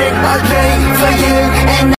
it, I'll for you.